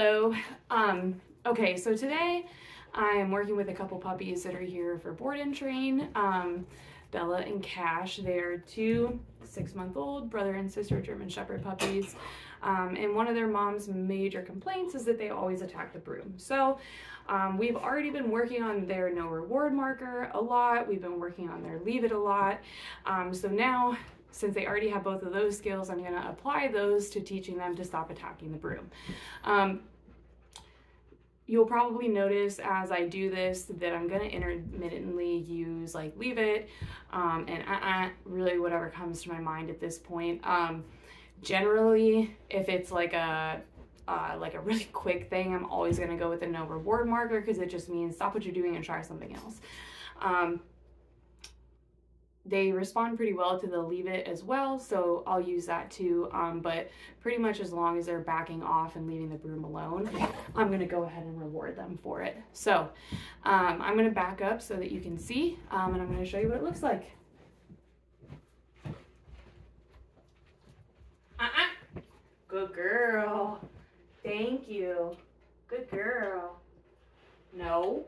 Hello. Um, okay, so today I'm working with a couple puppies that are here for board and train. Um, Bella and Cash, they're two six month old brother and sister German Shepherd puppies. Um, and one of their mom's major complaints is that they always attack the broom. So um, we've already been working on their no reward marker a lot. We've been working on their leave it a lot. Um, so now since they already have both of those skills, I'm gonna apply those to teaching them to stop attacking the broom. Um, you'll probably notice as I do this that I'm gonna intermittently use like leave it um, and uh, uh, really whatever comes to my mind at this point. Um, generally, if it's like a uh, like a really quick thing, I'm always gonna go with a no reward marker because it just means stop what you're doing and try something else. Um, they respond pretty well to the leave it as well, so I'll use that too. Um, but pretty much as long as they're backing off and leaving the broom alone, I'm gonna go ahead and reward them for it. So um, I'm gonna back up so that you can see, um, and I'm gonna show you what it looks like. Uh-uh. Good girl. Thank you. Good girl. No.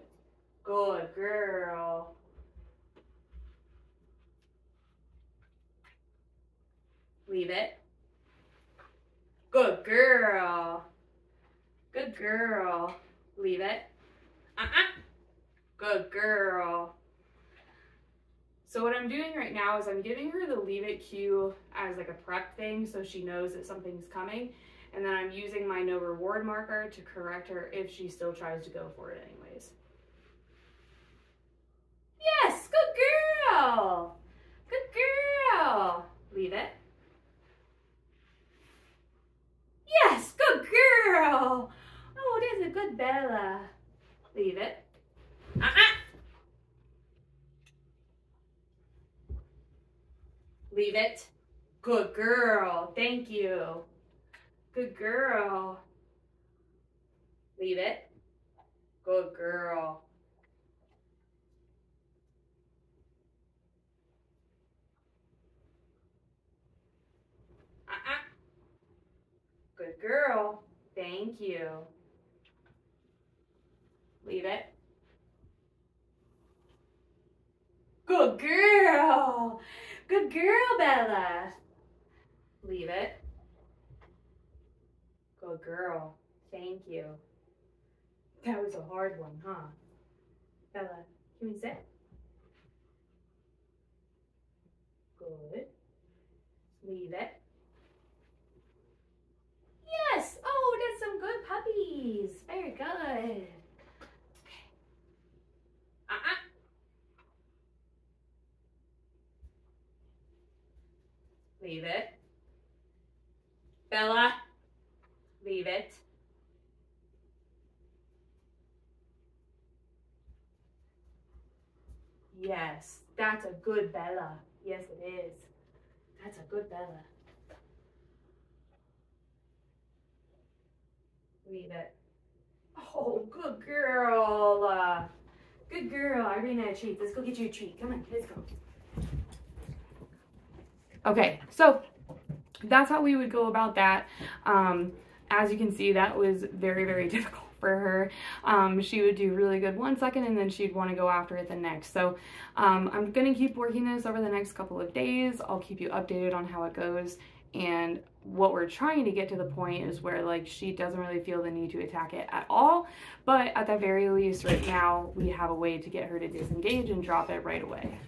Good girl. Leave it. Good girl. Good girl. Leave it. Uh-uh. Good girl. So what I'm doing right now is I'm giving her the leave it cue as like a prep thing so she knows that something's coming. And then I'm using my no reward marker to correct her if she still tries to go for it anyways. Yes, good girl. Good girl. Leave it. Yes, good girl. Oh, there's a good Bella. Leave it. Uh-uh. Leave it. Good girl. Thank you. Good girl. Leave it. Good girl. Uh-uh. Good girl. Thank you. Leave it. Good girl. Good girl, Bella. Leave it. Good girl. Thank you. That was a hard one, huh? Bella, can we sit? Good. Leave it. Yes! Oh, that's some good puppies. Very good. Okay. Uh-uh. Leave it. Bella, leave it. Yes, that's a good Bella. Yes, it is. That's a good Bella. Leave it. Oh, good girl. Uh, good girl. Irina, a treat. Let's go get you a treat. Come on, let's go. Okay, so that's how we would go about that. Um, as you can see, that was very, very difficult for her. Um, she would do really good one second and then she'd want to go after it the next. So um, I'm going to keep working this over the next couple of days. I'll keep you updated on how it goes. And what we're trying to get to the point is where like she doesn't really feel the need to attack it at all. But at the very least right now, we have a way to get her to disengage and drop it right away.